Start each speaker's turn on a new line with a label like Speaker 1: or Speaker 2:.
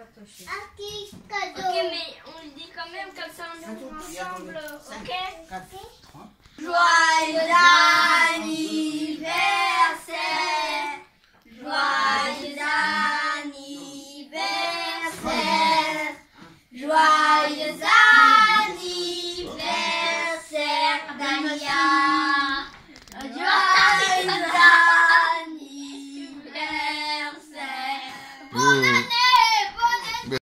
Speaker 1: Ok, mais on le dit quand même comme ça on est ensemble, ok?
Speaker 2: Joyeux anniversaire, joyeux anniversaire, joyeux anniversaire.